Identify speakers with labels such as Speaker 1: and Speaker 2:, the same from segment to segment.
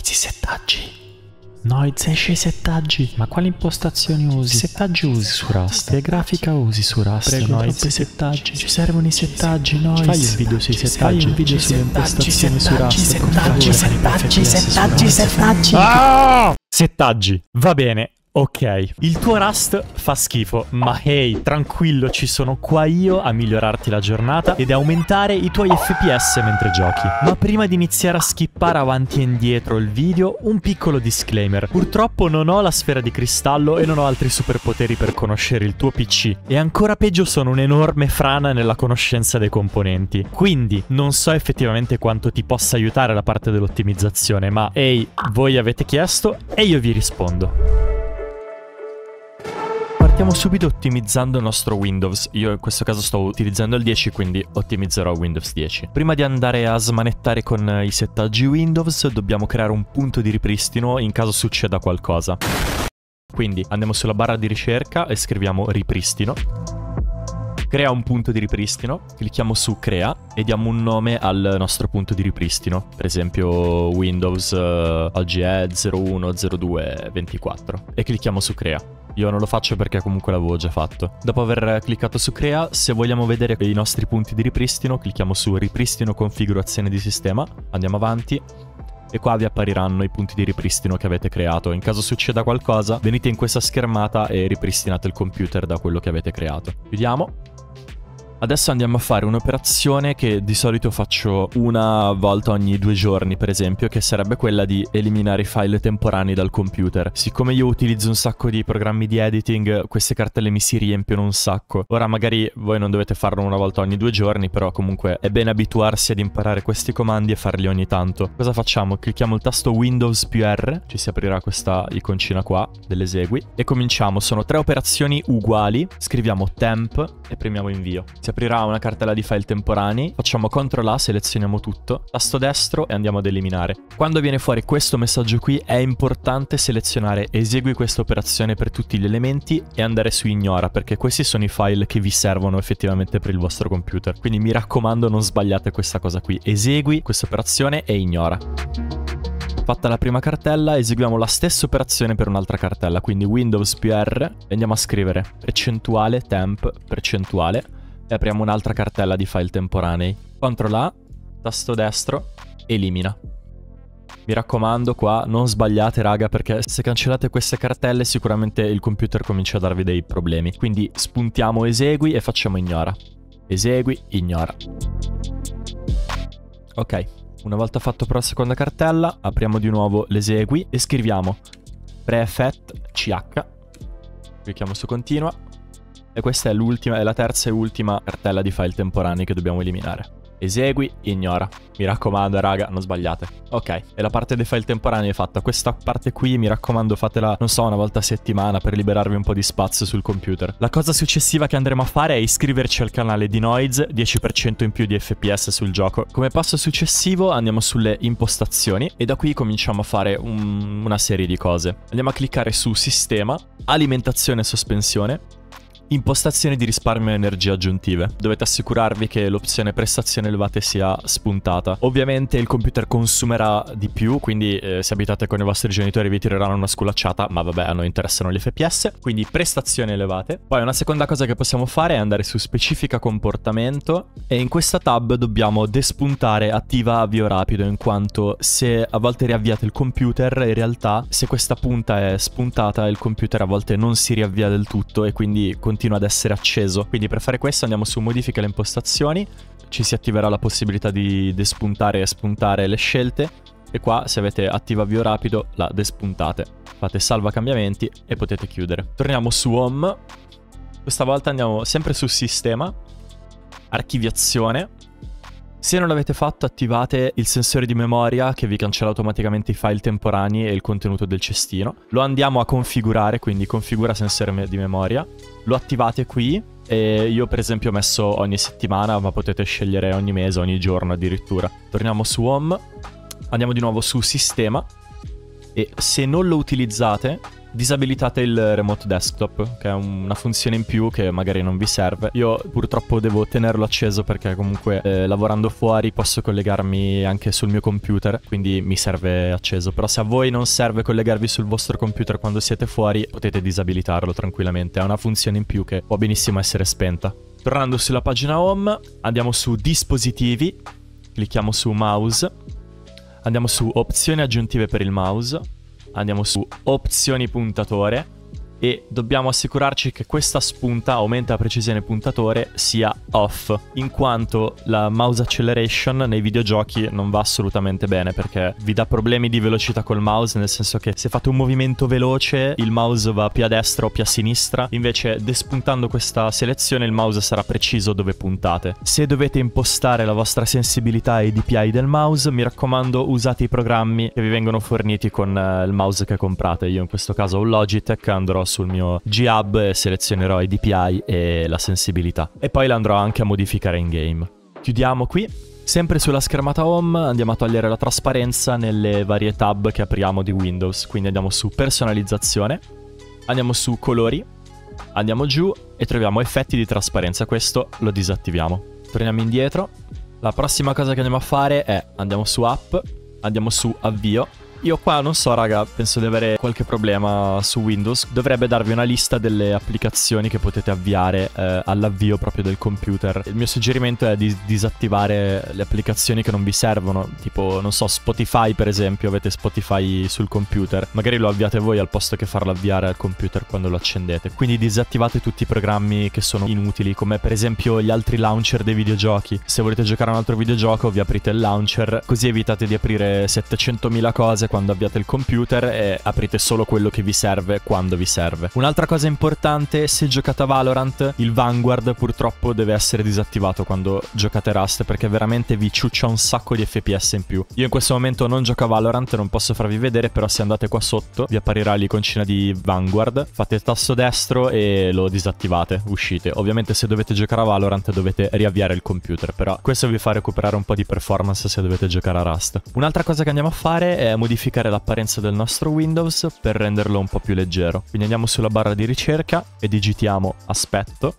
Speaker 1: Noiz i settaggi. Noiz esce i settaggi. Ma quali impostazioni usi? Settaggi usi su Rust. Che grafica usi su Rust?
Speaker 2: Prego,
Speaker 1: Noiz
Speaker 2: troppi
Speaker 1: settaggi. Ci servono i settaggi, Noiz.
Speaker 2: Fai un video sui settaggi.
Speaker 1: Fai un video sulle impostazioni su Rust.
Speaker 3: settaggi, settaggi, settaggi, settaggi.
Speaker 1: Ah! Settaggi. Va bene. Ok, il tuo Rust fa schifo, ma hey, tranquillo, ci sono qua io a migliorarti la giornata ed aumentare i tuoi FPS mentre giochi. Ma prima di iniziare a skippare avanti e indietro il video, un piccolo disclaimer. Purtroppo non ho la sfera di cristallo e non ho altri superpoteri per conoscere il tuo PC. E ancora peggio sono un'enorme frana nella conoscenza dei componenti. Quindi non so effettivamente quanto ti possa aiutare la parte dell'ottimizzazione, ma hey, voi avete chiesto e io vi rispondo. Partiamo subito ottimizzando il nostro Windows. Io in questo caso sto utilizzando il 10, quindi ottimizzerò Windows 10. Prima di andare a smanettare con i settaggi Windows, dobbiamo creare un punto di ripristino in caso succeda qualcosa. Quindi andiamo sulla barra di ricerca e scriviamo ripristino. Crea un punto di ripristino, clicchiamo su crea e diamo un nome al nostro punto di ripristino, per esempio Windows uh, AGE 010224 e clicchiamo su crea. Io non lo faccio perché comunque l'avevo già fatto. Dopo aver cliccato su crea, se vogliamo vedere i nostri punti di ripristino, clicchiamo su ripristino configurazione di sistema, andiamo avanti e qua vi appariranno i punti di ripristino che avete creato. In caso succeda qualcosa, venite in questa schermata e ripristinate il computer da quello che avete creato. Chiudiamo. Adesso andiamo a fare un'operazione che di solito faccio una volta ogni due giorni, per esempio, che sarebbe quella di eliminare i file temporanei dal computer. Siccome io utilizzo un sacco di programmi di editing, queste cartelle mi si riempiono un sacco. Ora magari voi non dovete farlo una volta ogni due giorni, però comunque è bene abituarsi ad imparare questi comandi e farli ogni tanto. Cosa facciamo? Clicchiamo il tasto Windows più R, ci si aprirà questa iconcina qua dell'esegui e cominciamo. Sono tre operazioni uguali, scriviamo temp e premiamo invio. Aprirà una cartella di file temporanei, facciamo CTRL A, selezioniamo tutto, tasto destro e andiamo ad eliminare. Quando viene fuori questo messaggio qui è importante selezionare esegui questa operazione per tutti gli elementi e andare su ignora perché questi sono i file che vi servono effettivamente per il vostro computer. Quindi mi raccomando non sbagliate questa cosa qui, esegui questa operazione e ignora. Fatta la prima cartella, eseguiamo la stessa operazione per un'altra cartella, quindi Windows più R andiamo a scrivere percentuale temp percentuale e apriamo un'altra cartella di file temporanei. CTRL A, tasto destro, elimina. Mi raccomando qua, non sbagliate raga perché se cancellate queste cartelle sicuramente il computer comincia a darvi dei problemi. Quindi spuntiamo esegui e facciamo ignora. Esegui, ignora. Ok, una volta fatto per la seconda cartella, apriamo di nuovo l'esegui e scriviamo prefet ch. Clicchiamo su continua. E questa è l'ultima, è la terza e ultima cartella di file temporanei che dobbiamo eliminare. Esegui, ignora. Mi raccomando, raga, non sbagliate. Ok, e la parte dei file temporanei è fatta. Questa parte qui, mi raccomando, fatela, non so, una volta a settimana per liberarvi un po' di spazio sul computer. La cosa successiva che andremo a fare è iscriverci al canale di Noiz, 10% in più di FPS sul gioco. Come passo successivo andiamo sulle impostazioni e da qui cominciamo a fare un, una serie di cose. Andiamo a cliccare su Sistema, Alimentazione e Sospensione Impostazioni di risparmio e energie aggiuntive. Dovete assicurarvi che l'opzione prestazioni elevate sia spuntata. Ovviamente il computer consumerà di più, quindi eh, se abitate con i vostri genitori vi tireranno una sculacciata, ma vabbè, a noi interessano gli FPS. Quindi prestazioni elevate. Poi una seconda cosa che possiamo fare è andare su specifica comportamento e in questa tab dobbiamo despuntare attiva avvio rapido, in quanto se a volte riavviate il computer, in realtà se questa punta è spuntata il computer a volte non si riavvia del tutto e quindi continua continua ad essere acceso. Quindi per fare questo andiamo su modifica le impostazioni, ci si attiverà la possibilità di despuntare e spuntare le scelte e qua se avete attiva avvio rapido la despuntate. Fate salva cambiamenti e potete chiudere. Torniamo su home, questa volta andiamo sempre su sistema, archiviazione. Se non l'avete fatto attivate il sensore di memoria che vi cancella automaticamente i file temporanei e il contenuto del cestino. Lo andiamo a configurare, quindi configura sensore di memoria lo attivate qui e io per esempio ho messo ogni settimana, ma potete scegliere ogni mese, ogni giorno addirittura. Torniamo su Home, andiamo di nuovo su Sistema e se non lo utilizzate disabilitate il remote desktop, che è una funzione in più che magari non vi serve. Io purtroppo devo tenerlo acceso perché comunque eh, lavorando fuori posso collegarmi anche sul mio computer, quindi mi serve acceso. Però se a voi non serve collegarvi sul vostro computer quando siete fuori, potete disabilitarlo tranquillamente. Ha una funzione in più che può benissimo essere spenta. Tornando sulla pagina home, andiamo su dispositivi, clicchiamo su mouse, andiamo su opzioni aggiuntive per il mouse, andiamo su opzioni puntatore e dobbiamo assicurarci che questa spunta aumenta la precisione puntatore sia off, in quanto la mouse acceleration nei videogiochi non va assolutamente bene perché vi dà problemi di velocità col mouse, nel senso che se fate un movimento veloce il mouse va più a destra o più a sinistra, invece despuntando questa selezione il mouse sarà preciso dove puntate. Se dovete impostare la vostra sensibilità ai DPI del mouse, mi raccomando usate i programmi che vi vengono forniti con uh, il mouse che comprate. Io in questo caso ho un Logitech, andrò sul mio G-Hub selezionerò i DPI e la sensibilità. E poi la andrò anche a modificare in game. Chiudiamo qui. Sempre sulla schermata home andiamo a togliere la trasparenza nelle varie tab che apriamo di Windows. Quindi andiamo su personalizzazione, andiamo su colori, andiamo giù e troviamo effetti di trasparenza. Questo lo disattiviamo. Torniamo indietro. La prossima cosa che andiamo a fare è andiamo su app, andiamo su avvio io qua non so, raga, penso di avere qualche problema su Windows. Dovrebbe darvi una lista delle applicazioni che potete avviare eh, all'avvio proprio del computer. Il mio suggerimento è di disattivare le applicazioni che non vi servono, tipo, non so, Spotify per esempio, avete Spotify sul computer. Magari lo avviate voi al posto che farlo avviare al computer quando lo accendete. Quindi disattivate tutti i programmi che sono inutili, come per esempio gli altri launcher dei videogiochi. Se volete giocare a un altro videogioco, vi aprite il launcher, così evitate di aprire 700.000 cose quando avviate il computer e aprite solo quello che vi serve quando vi serve. Un'altra cosa importante, se giocate a Valorant, il Vanguard purtroppo deve essere disattivato quando giocate Rust perché veramente vi ciuccia un sacco di FPS in più. Io in questo momento non gioco a Valorant, non posso farvi vedere, però se andate qua sotto vi apparirà l'iconcina di Vanguard, fate il tasto destro e lo disattivate, uscite. Ovviamente se dovete giocare a Valorant dovete riavviare il computer, però questo vi fa recuperare un po' di performance se dovete giocare a Rust. Un'altra cosa che andiamo a fare è modificare modificare l'apparenza del nostro Windows per renderlo un po' più leggero. Quindi andiamo sulla barra di ricerca e digitiamo aspetto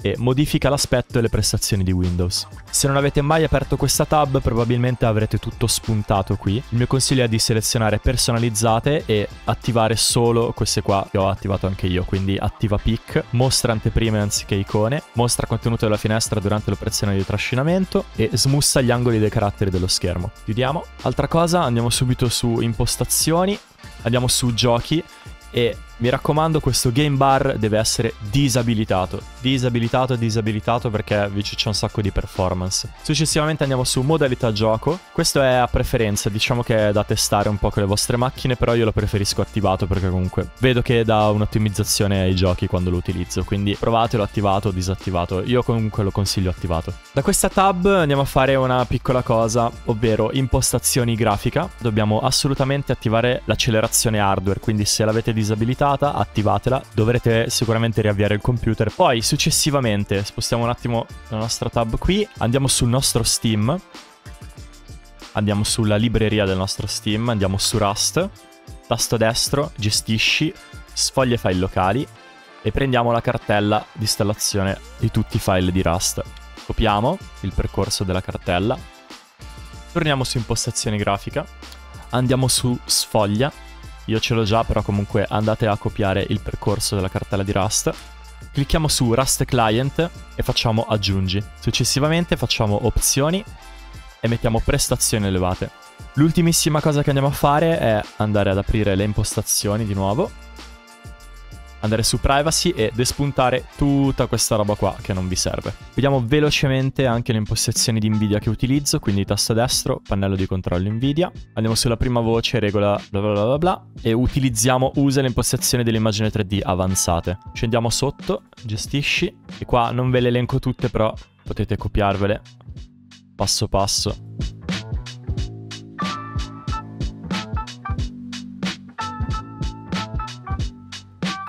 Speaker 1: e modifica l'aspetto e le prestazioni di Windows. Se non avete mai aperto questa tab probabilmente avrete tutto spuntato qui. Il mio consiglio è di selezionare personalizzate e attivare solo queste qua che ho attivato anche io, quindi attiva pic, mostra anteprime anziché icone, mostra contenuto della finestra durante l'operazione di trascinamento e smussa gli angoli dei caratteri dello schermo. Chiudiamo. Altra cosa, andiamo subito su impostazioni, andiamo su giochi e mi raccomando, questo game bar deve essere disabilitato. Disabilitato disabilitato perché vi c'è un sacco di performance. Successivamente andiamo su modalità gioco. Questo è a preferenza, diciamo che è da testare un po' con le vostre macchine, però io lo preferisco attivato perché comunque vedo che dà un'ottimizzazione ai giochi quando lo utilizzo. Quindi provatelo attivato o disattivato. Io comunque lo consiglio attivato. Da questa tab andiamo a fare una piccola cosa, ovvero impostazioni grafica. Dobbiamo assolutamente attivare l'accelerazione hardware, quindi se l'avete disabilitata installata, attivatela, dovrete sicuramente riavviare il computer. Poi successivamente spostiamo un attimo la nostra tab qui, andiamo sul nostro Steam, andiamo sulla libreria del nostro Steam, andiamo su Rust, tasto destro, gestisci, sfoglia i file locali e prendiamo la cartella di installazione di tutti i file di Rust. Copiamo il percorso della cartella, torniamo su impostazioni grafica, andiamo su sfoglia io ce l'ho già, però comunque andate a copiare il percorso della cartella di Rust. Clicchiamo su Rust Client e facciamo aggiungi. Successivamente facciamo opzioni e mettiamo prestazioni elevate. L'ultimissima cosa che andiamo a fare è andare ad aprire le impostazioni di nuovo andare su privacy e despuntare tutta questa roba qua che non vi serve. Vediamo velocemente anche le impostazioni di Nvidia che utilizzo, quindi tasto destro, pannello di controllo Nvidia. Andiamo sulla prima voce, regola bla bla bla bla e utilizziamo usa le impostazioni dell'immagine 3D avanzate. Scendiamo sotto, gestisci e qua non ve le elenco tutte però potete copiarvele passo passo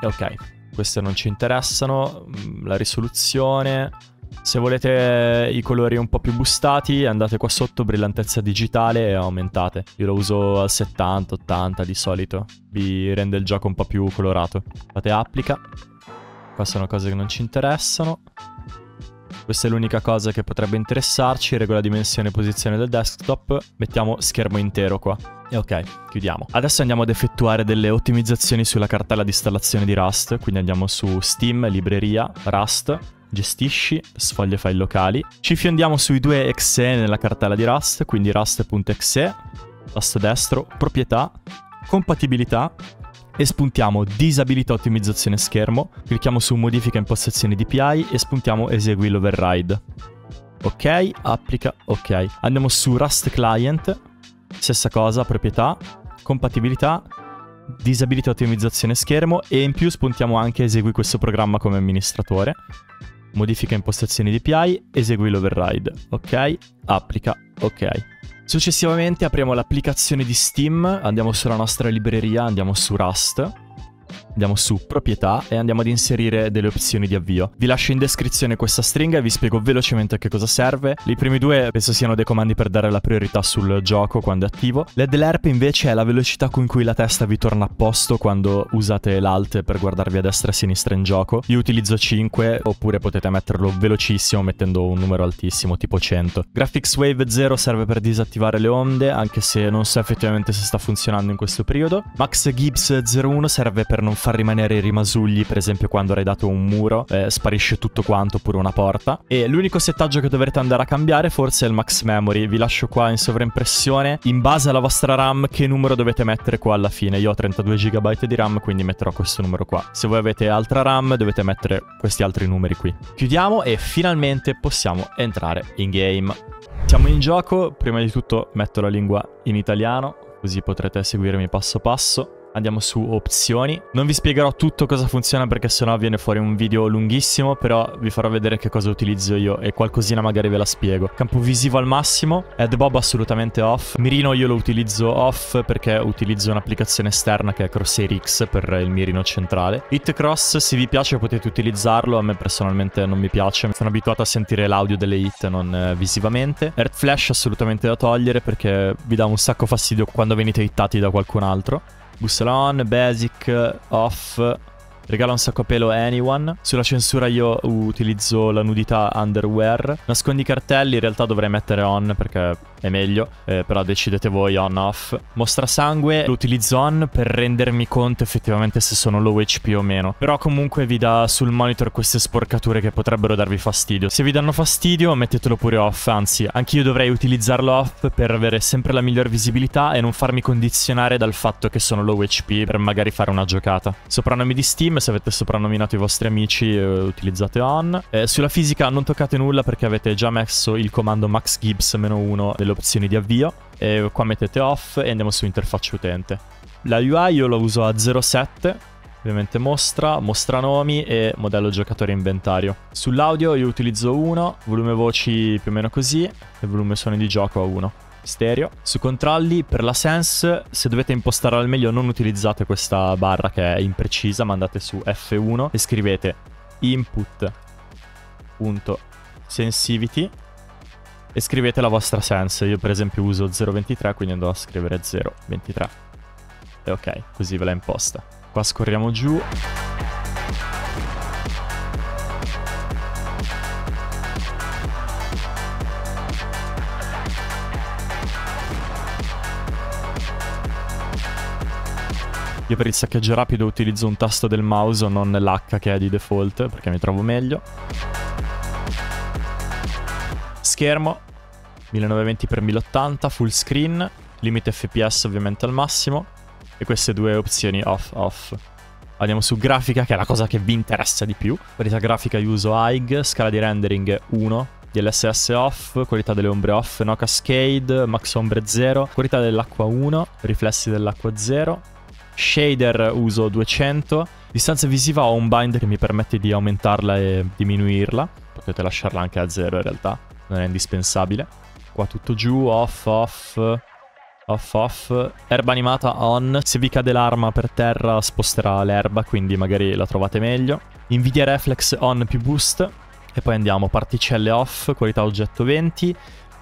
Speaker 1: E ok, queste non ci interessano. Mm, la risoluzione, Se volete i colori un po' più boostati, andate qua sotto, brillantezza digitale e aumentate. Io lo uso al 70-80 di solito, vi rende il gioco un po' più colorato. Fate applica, qua sono cose che non ci interessano. Questa è l'unica cosa che potrebbe interessarci, regola dimensione e posizione del desktop, mettiamo schermo intero qua. E ok, chiudiamo. Adesso andiamo ad effettuare delle ottimizzazioni sulla cartella di installazione di Rust, quindi andiamo su Steam, libreria, Rust, gestisci, sfoglia file locali. Ci fiondiamo sui due exe nella cartella di Rust, quindi rust.exe, tasto destro, proprietà, compatibilità, e spuntiamo disabilità ottimizzazione schermo, clicchiamo su modifica impostazioni DPI e spuntiamo esegui l'override. Ok, applica, ok. Andiamo su Rust Client, stessa cosa, proprietà, compatibilità, disabilità ottimizzazione schermo e in più spuntiamo anche esegui questo programma come amministratore. Modifica impostazioni DPI, esegui l'override. Ok, applica, ok. Successivamente apriamo l'applicazione di Steam, andiamo sulla nostra libreria, andiamo su Rust Andiamo su proprietà e andiamo ad inserire delle opzioni di avvio. Vi lascio in descrizione questa stringa e vi spiego velocemente a che cosa serve. I primi due penso siano dei comandi per dare la priorità sul gioco quando è attivo. L'EDLERP invece è la velocità con cui la testa vi torna a posto quando usate l'alt per guardarvi a destra e a sinistra in gioco. Io utilizzo 5 oppure potete metterlo velocissimo mettendo un numero altissimo tipo 100. Graphics Wave 0 serve per disattivare le onde anche se non so effettivamente se sta funzionando in questo periodo. Max Gibbs 01 serve per non far rimanere i rimasugli, per esempio quando dato un muro, eh, sparisce tutto quanto, oppure una porta. E l'unico settaggio che dovrete andare a cambiare forse è il max memory, vi lascio qua in sovraimpressione, in base alla vostra RAM che numero dovete mettere qua alla fine. Io ho 32 GB di RAM, quindi metterò questo numero qua. Se voi avete altra RAM dovete mettere questi altri numeri qui. Chiudiamo e finalmente possiamo entrare in game. Siamo in gioco, prima di tutto metto la lingua in italiano, così potrete seguirmi passo passo. Andiamo su opzioni. Non vi spiegherò tutto cosa funziona perché sennò viene fuori un video lunghissimo, però vi farò vedere che cosa utilizzo io e qualcosina magari ve la spiego. Campo visivo al massimo, Headbob assolutamente off. Mirino io lo utilizzo off perché utilizzo un'applicazione esterna che è Crosshair X per il mirino centrale. Hit Cross se vi piace potete utilizzarlo, a me personalmente non mi piace, sono abituato a sentire l'audio delle hit non eh, visivamente. Earth Flash assolutamente da togliere perché vi dà un sacco fastidio quando venite hittati da qualcun altro. Bussola on, basic, off, regala un sacco a pelo a anyone. Sulla censura io utilizzo la nudità underwear. Nascondi cartelli, in realtà dovrei mettere on perché è meglio, eh, però decidete voi on off. Mostra sangue lo utilizzo on per rendermi conto effettivamente se sono low HP o meno. Però comunque vi dà sul monitor queste sporcature che potrebbero darvi fastidio. Se vi danno fastidio mettetelo pure off, anzi anch'io dovrei utilizzarlo off per avere sempre la miglior visibilità e non farmi condizionare dal fatto che sono low HP per magari fare una giocata. Soprannomi di Steam, se avete soprannominato i vostri amici eh, utilizzate on. Eh, sulla fisica non toccate nulla perché avete già messo il comando max gibbs-1 delle delle opzioni di avvio. E qua mettete off e andiamo su interfaccia utente. La UI io la uso a 07, ovviamente mostra, mostra nomi e modello giocatore inventario. Sull'audio io utilizzo 1, volume voci più o meno così e volume suoni di gioco a 1. Stereo. Su controlli, per la sense, se dovete impostare al meglio non utilizzate questa barra che è imprecisa, ma andate su F1 e scrivete input.sensivity e scrivete la vostra sense. Io per esempio uso 023, quindi andrò a scrivere 023. E ok, così ve la imposta. Qua scorriamo giù. Io per il saccheggio rapido utilizzo un tasto del mouse, non l'H che è di default, perché mi trovo meglio schermo. 1920x1080 full screen limite fps ovviamente al massimo e queste due opzioni off off. Andiamo su grafica che è la cosa che vi interessa di più. Qualità grafica io uso HIG scala di rendering 1 DLSS off, qualità delle ombre off, no cascade, max ombre 0, qualità dell'acqua 1, riflessi dell'acqua 0, shader uso 200, distanza visiva ho un bind che mi permette di aumentarla e diminuirla, potete lasciarla anche a 0 in realtà non è indispensabile. Qua tutto giù, off, off, off, off. Erba animata on. Se vi cade l'arma per terra sposterà l'erba, quindi magari la trovate meglio. Nvidia Reflex on più boost. E poi andiamo particelle off, qualità oggetto 20,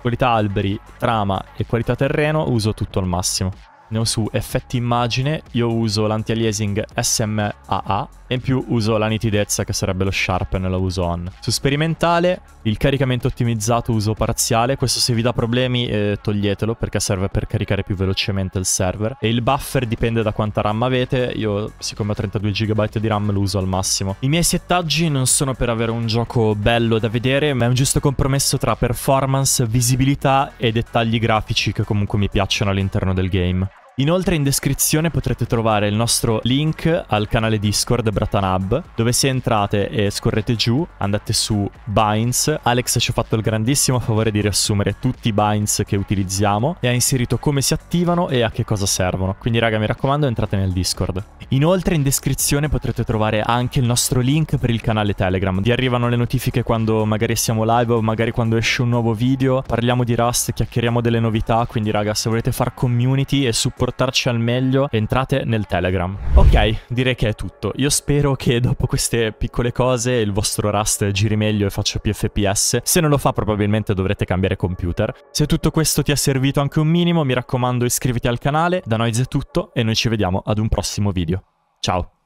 Speaker 1: qualità alberi, trama e qualità terreno, uso tutto al massimo. Andiamo su effetti immagine, io uso l'anti-aliasing SMAA e in più uso la nitidezza che sarebbe lo sharpen, la uso on. Su sperimentale, il caricamento ottimizzato uso parziale, questo se vi dà problemi eh, toglietelo perché serve per caricare più velocemente il server. E il buffer dipende da quanta RAM avete, io siccome ho 32 GB di RAM lo uso al massimo. I miei settaggi non sono per avere un gioco bello da vedere, ma è un giusto compromesso tra performance, visibilità e dettagli grafici che comunque mi piacciono all'interno del game. Inoltre in descrizione potrete trovare il nostro link al canale Discord Bratanab, dove se entrate e scorrete giù, andate su binds, Alex ci ha fatto il grandissimo favore di riassumere tutti i binds che utilizziamo e ha inserito come si attivano e a che cosa servono. Quindi raga mi raccomando entrate nel Discord. Inoltre in descrizione potrete trovare anche il nostro link per il canale Telegram. Vi arrivano le notifiche quando magari siamo live o magari quando esce un nuovo video, parliamo di Rust, chiacchieriamo delle novità, quindi raga se volete far community e supportare portarci al meglio, entrate nel Telegram. Ok, direi che è tutto. Io spero che dopo queste piccole cose il vostro Rust giri meglio e faccia più FPS. Se non lo fa probabilmente dovrete cambiare computer. Se tutto questo ti è servito anche un minimo, mi raccomando iscriviti al canale. Da noi è tutto e noi ci vediamo ad un prossimo video. Ciao!